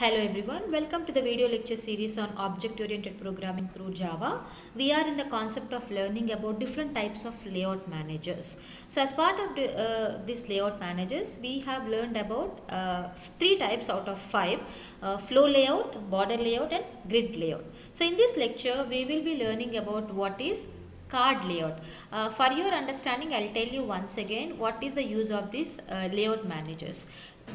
Hello everyone, welcome to the video lecture series on object oriented programming through Java. We are in the concept of learning about different types of layout managers. So as part of the, uh, this layout managers, we have learned about uh, three types out of five, uh, flow layout, border layout and grid layout. So in this lecture, we will be learning about what is card layout. Uh, for your understanding, I'll tell you once again what is the use of these uh, layout managers.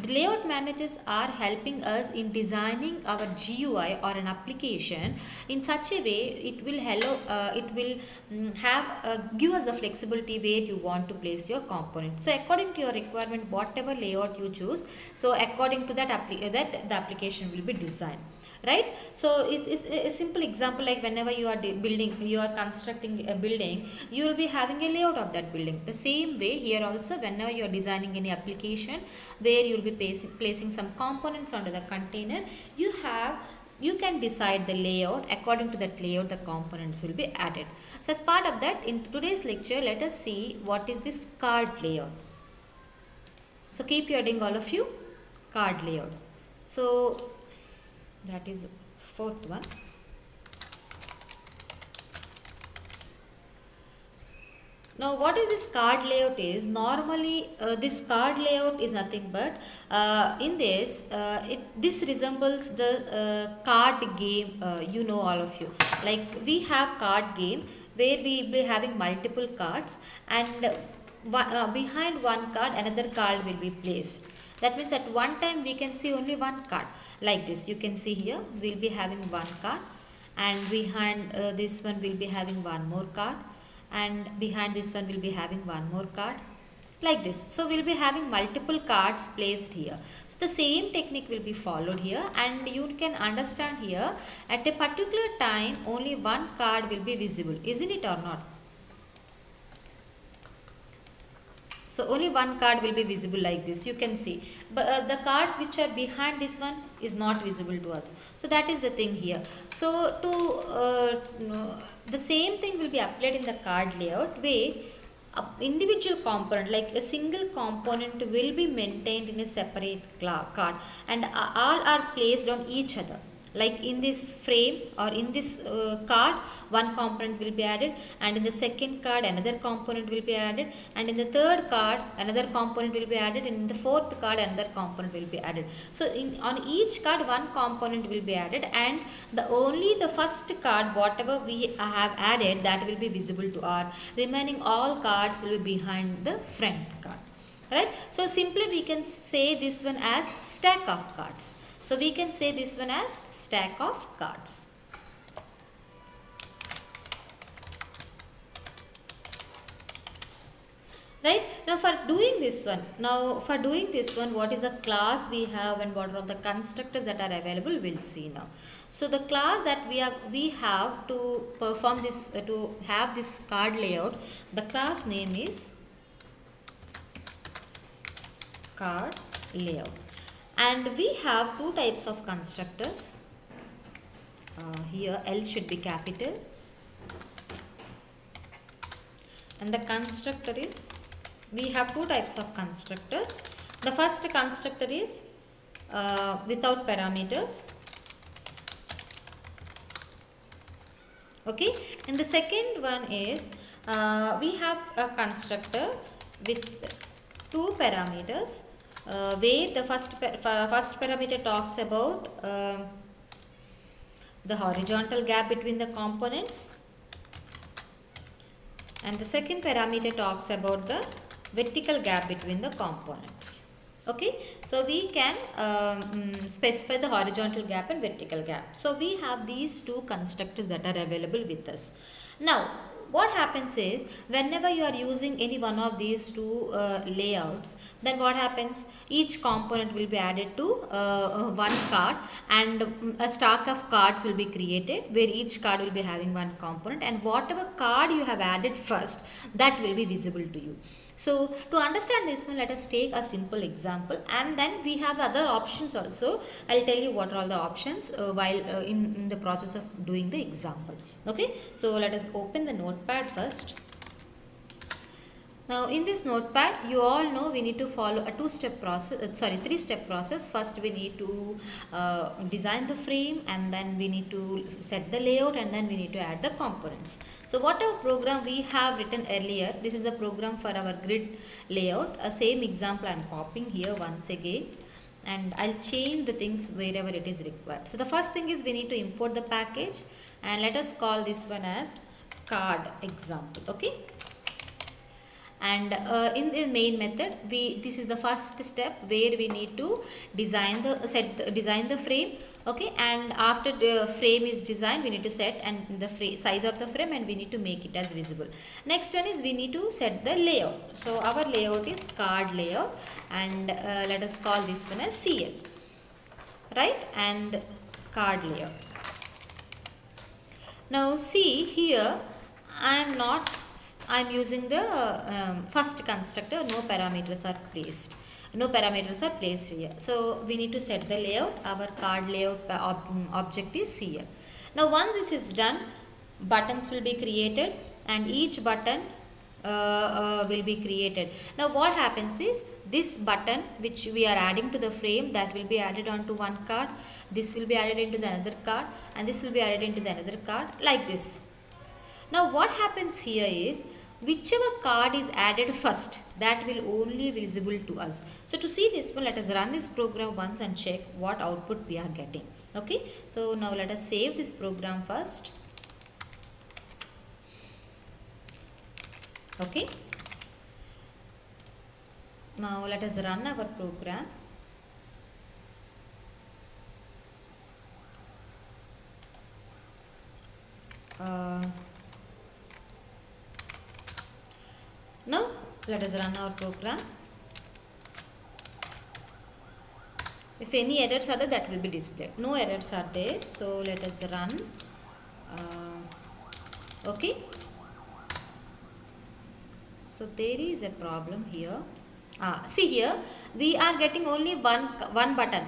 The layout managers are helping us in designing our GUI or an application in such a way it will hello uh, it will mm, have uh, give us the flexibility where you want to place your component. So according to your requirement, whatever layout you choose, so according to that that the application will be designed right? So it is a simple example like whenever you are building you are constructing a building you will be having a layout of that building. The same way here also whenever you are designing any application where you will be placing, some components onto the container you have you can decide the layout according to that layout the components will be added. So as part of that in today's lecture let us see what is this card layout. So keep hearing all of you. Card layout. So that is fourth one. Now what is this card layout is normally uh, this card layout is nothing but uh, in this uh, it this resembles the uh, card game uh, you know all of you. Like we have card game where we will be having multiple cards and uh, behind one card another card will be placed that means at one time we can see only one card. Like this you can see here we'll be having one card. And behind uh, this one we'll be having one more card. And behind this one we'll be having one more card. Like this. So we'll be having multiple cards placed here. So the same technique will be followed here. And you can understand here at a particular time only one card will be visible. Isn't it or not So only one card will be visible like this. You can see. But uh, the cards which are behind this one is not visible to us. So that is the thing here. So to uh, the same thing will be applied in the card layout where a individual component like a single component will be maintained in a separate card and all are placed on each other like in this frame or in this uh, card one component will be added and in the second card another component will be added and in the third card another component will be added and in the fourth card another component will be added. So in on each card one component will be added and the only the first card whatever we have added that will be visible to our remaining all cards will be behind the front card. Right? So simply we can say this one as stack of cards so we can say this one as stack of cards. Right. Now for doing this one, now for doing this one, what is the class we have and what are the constructors that are available, we'll see now. So the class that we are we have to perform this, uh, to have this card layout, the class name is card layout and we have two types of constructors. Uh, here L should be capital. And the constructor is we have two types of constructors. The first constructor is uh, without parameters. Okay? And the second one is uh, we have a constructor with two parameters uh, where the first first parameter talks about uh, the horizontal gap between the components. And the second parameter talks about the vertical gap between the components. Okay? So we can um, specify the horizontal gap and vertical gap. So we have these two constructors that are available with us. Now what happens is whenever you are using any one of these two uh, layouts then what happens? Each component will be added to uh, one card and a stack of cards will be created where each card will be having one component and whatever card you have added first that will be visible to you so to understand this one, let us take a simple example and then we have other options also. I'll tell you what are all the options uh, while uh, in, in the process of doing the example. Okay. So let us open the notepad first. Now in this notepad, you all know we need to follow a two-step process, uh, sorry, three-step process. First we need to uh, design the frame and then we need to set the layout and then we need to add the components. So whatever program we have written earlier, this is the program for our grid layout. A same example I am copying here once again and I'll change the things wherever it is required. So the first thing is we need to import the package and let us call this one as card example okay and uh, in the main method we this is the first step where we need to design the set the, design the frame okay? And after the frame is designed we need to set and the size of the frame and we need to make it as visible. Next one is we need to set the layout. So our layout is card layout and uh, let us call this one as cl right? And card layout. Now see here I am not I am using the um, first constructor. No parameters are placed. No parameters are placed here. So we need to set the layout. Our card layout ob object is CL now once this is done buttons will be created and each button uh, uh, will be created. Now what happens is this button which we are adding to the frame that will be added onto one card. This will be added into the another card and this will be added into the another card like this now what happens here is whichever card is added first that will only visible to us. So to see this one let us run this program once and check what output we are getting. Okay. So now let us save this program first. Okay. Now let us run our program. Uh, Now let us run our program. If any errors are there that will be displayed. No errors are there. So let us run. Uh, okay. So there is a problem here. Ah, see here we are getting only one one button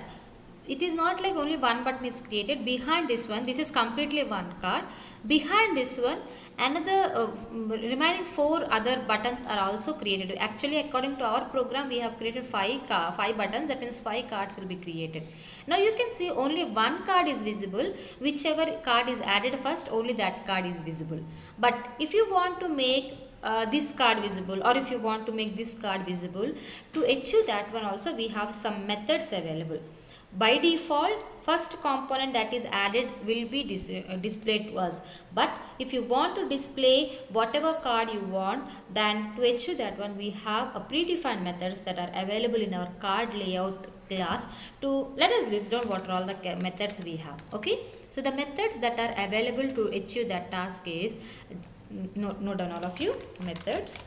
it is not like only one button is created. Behind this one this is completely one card. Behind this one another uh, remaining four other buttons are also created. Actually according to our program we have created five five buttons. That means five cards will be created. Now you can see only one card is visible. Whichever card is added first only that card is visible. But if you want to make uh, this card visible or if you want to make this card visible to achieve that one also we have some methods available by default first component that is added will be dis uh, displayed to us. But if you want to display whatever card you want then to achieve that one we have a predefined methods that are available in our card layout class to let us list down what are all the methods we have okay? So the methods that are available to achieve that task is note, note down all of you methods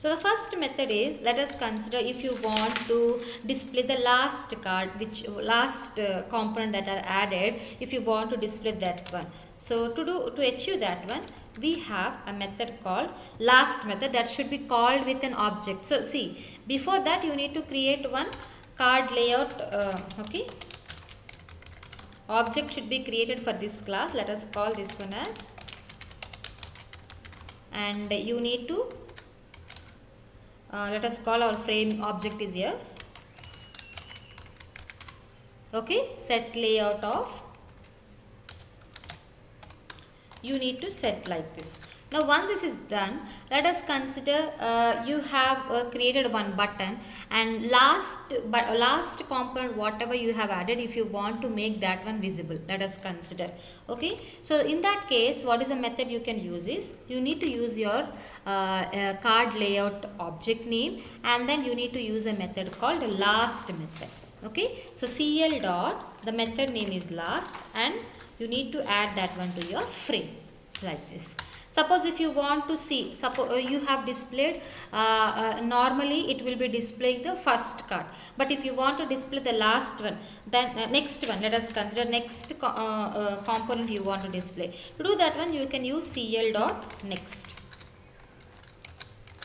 so the first method is let us consider if you want to display the last card which last uh, component that are added if you want to display that one. So to do to achieve that one we have a method called last method that should be called with an object. So see before that you need to create one card layout uh, okay object should be created for this class let us call this one as and you need to uh, let us call our frame object is here. Okay set layout of you need to set like this now once this is done, let us consider uh, you have uh, created one button and last but last component whatever you have added if you want to make that one visible let us consider okay? So in that case what is the method you can use is you need to use your uh, uh card layout object name and then you need to use a method called last method okay? So cl dot the method name is last and you need to add that one to your frame like this Suppose if you want to see, suppose uh, you have displayed, uh, uh, normally it will be displaying the first card. But if you want to display the last one, then uh, next one, let us consider next co uh, uh, component you want to display. To do that one, you can use cl dot next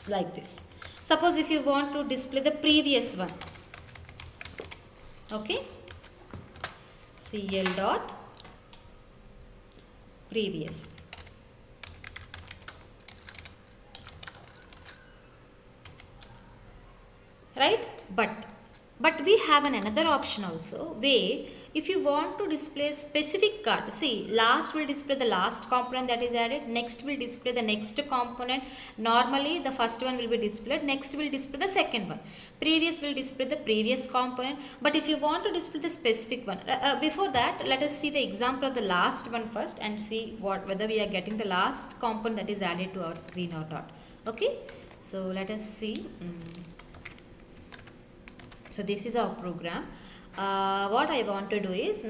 like this. Suppose if you want to display the previous one, okay, cl dot previous right? But but we have an another option also where if you want to display specific card see last will display the last component that is added next will display the next component. Normally the first one will be displayed next will display the second one. Previous will display the previous component. But if you want to display the specific one uh, uh, before that let us see the example of the last one first and see what whether we are getting the last component that is added to our screen or not. Okay? So let us see. Mm. So this is our program. Uh, what I want to do is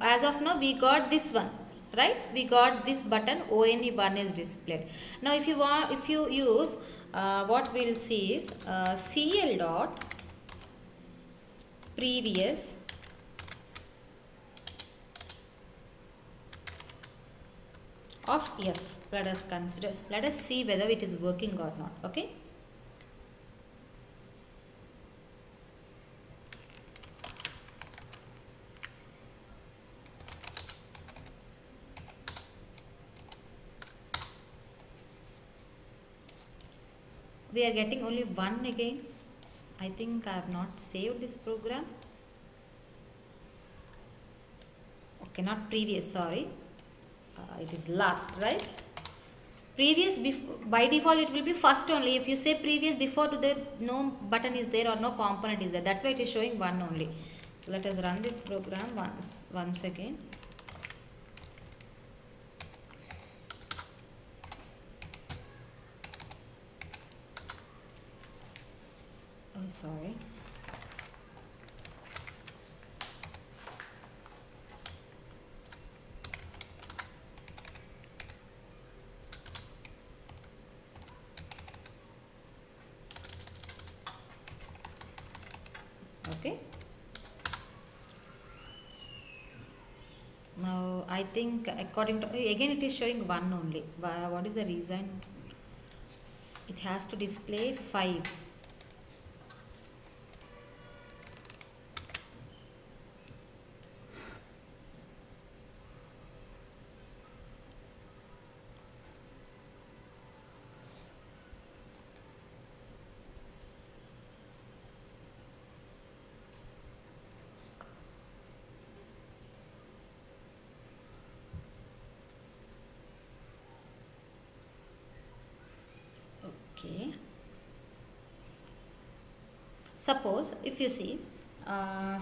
as of now we got this one right? We got this button ONE1 is displayed. Now if you want if you use uh, what we'll see is uh, CL dot previous of F. Let us consider let us see whether it is working or not okay we are getting only one again. I think I have not saved this program. Okay not previous sorry. Uh, it is last right? Previous by default it will be first only. If you say previous before to the no button is there or no component is there that's why it is showing one only. So let us run this program once once again sorry. Okay. Now I think according to eh, again it is showing one only. What is the reason? It has to display 5 okay suppose if you see uh,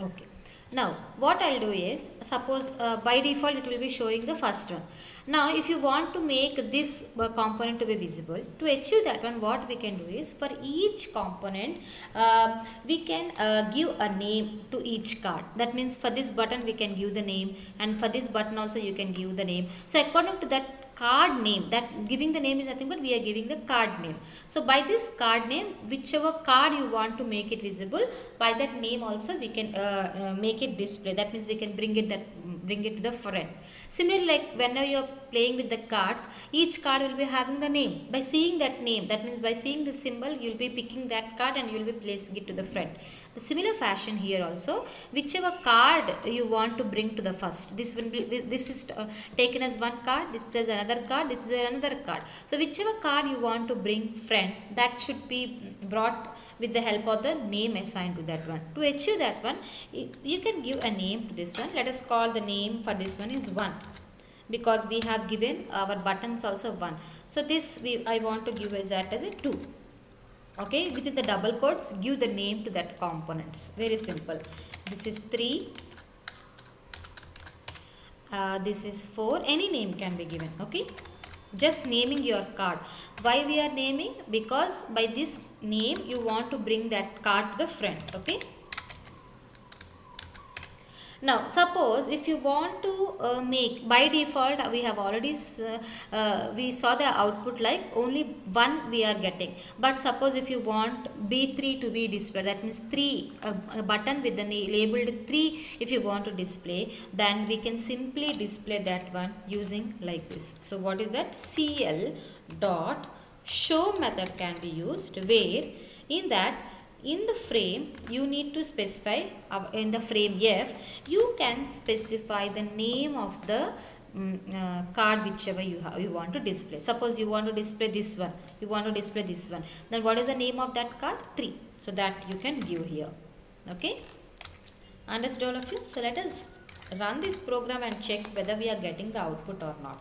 okay. Now what I'll do is suppose uh, by default it will be showing the first one. Now if you want to make this uh, component to be visible to achieve that one what we can do is for each component uh, we can uh, give a name to each card. That means for this button we can give the name and for this button also you can give the name. So according to that card name. That giving the name is nothing but we are giving the card name. So by this card name whichever card you want to make it visible by that name also we can uh, uh, make it display. That means we can bring it that bring it to the front. Similarly like whenever you are playing with the cards each card will be having the name. By seeing that name that means by seeing the symbol you will be picking that card and you will be placing it to the front. The similar fashion here also whichever card you want to bring to the first. This will be this is uh, taken as one card this is another card this is another card. So whichever card you want to bring front that should be brought with the help of the name assigned to that one. To achieve that one you can give a name to this one. Let us call the name for this one is 1 because we have given our buttons also 1 so this we I want to give as that as a 2 okay within the double quotes give the name to that components. Very simple. This is 3 uh, this is 4 any name can be given. Okay just naming your card. Why we are naming? Because by this name you want to bring that card to the front okay now suppose if you want to uh, make by default we have already uh, we saw the output like only one we are getting. But suppose if you want b3 to be displayed that means 3 a, button with the labeled 3 if you want to display then we can simply display that one using like this. So what is that? Cl dot show method can be used where in that in the frame you need to specify uh, in the frame F you can specify the name of the mm, uh, card whichever you have you want to display. Suppose you want to display this one you want to display this one. Then what is the name of that card? 3 so that you can view here. Okay? Understood all of you? So let us run this program and check whether we are getting the output or not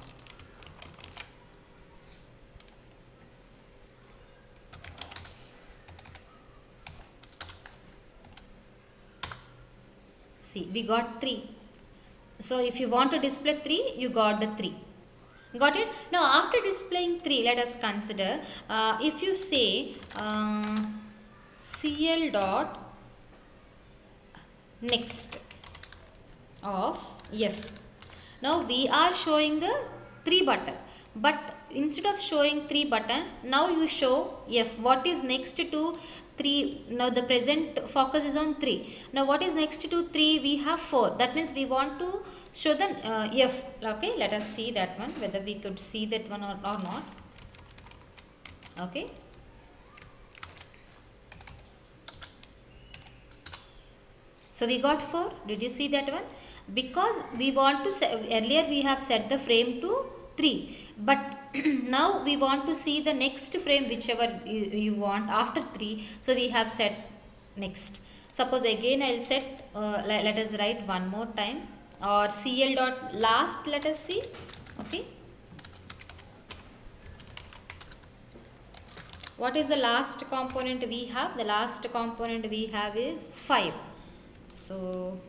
see. We got 3 so if you want to display 3 you got the 3 got it? Now after displaying 3 let us consider uh, if you say uh, cl dot next of f. Now we are showing the 3 button. But instead of showing 3 button now you show f. What is next to 3 now the present focus is on 3 now what is next to 3 we have 4 that means we want to show the uh, f. Okay let us see that one whether we could see that one or, or not. Okay. So we got 4 did you see that one? Because we want to earlier we have set the frame to 3 but now we want to see the next frame whichever you want after 3 so we have set next. Suppose again i'll set uh, let, us write one more time. Or cl dot last let us see. Okay. What is the last component we have? The last component we have is 5 so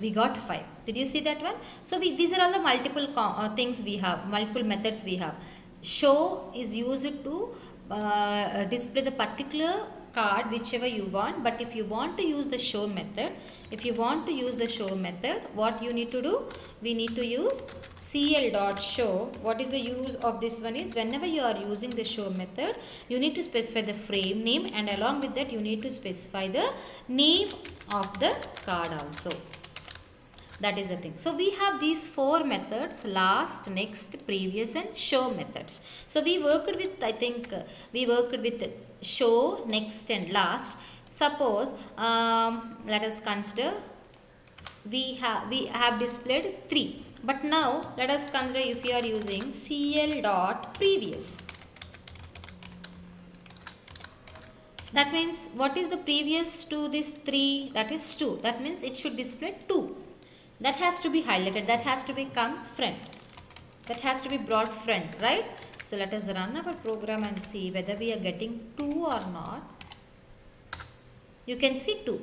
we got 5 did you see that one? So we these are all the multiple uh, things we have multiple methods we have. Show is used to uh, display the particular card whichever you want. But if you want to use the show method if you want to use the show method what you need to do we need to use cl dot show. What is the use of this one is whenever you are using the show method you need to specify the frame name and along with that you need to specify the name of the card also that is the thing. So we have these four methods last next previous and show methods. So we worked with i think uh, we worked with show next and last. Suppose um, let us consider we have we have displayed 3 but now let us consider if you are using cl dot previous. That means what is the previous to this 3 that is 2 that means it should display 2 that has to be highlighted. That has to become front that has to be brought front right? So let us run our program and see whether we are getting 2 or not. You can see 2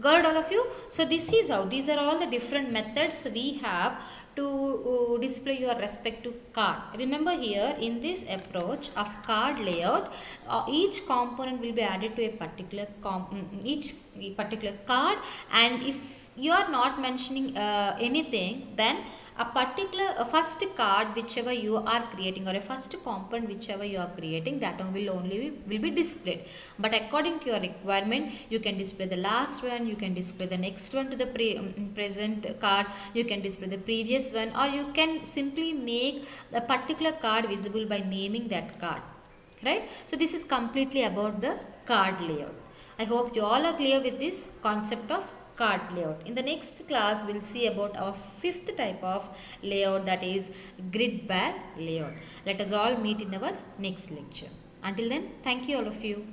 got all of you? So this is how. These are all the different methods we have to uh, display your respective card. Remember here in this approach of card layout uh, each component will be added to a particular each particular card. And if you are not mentioning uh, anything then a particular a first card whichever you are creating or a first component whichever you are creating that one will only be, will be displayed. But according to your requirement you can display the last one you can display the next one to the pre, um, present card you can display the previous one or you can simply make the particular card visible by naming that card right? So this is completely about the card layout. I hope you all are clear with this concept of card layout. In the next class, we'll see about our fifth type of layout that is grid bag layout. Let us all meet in our next lecture. Until then, thank you all of you.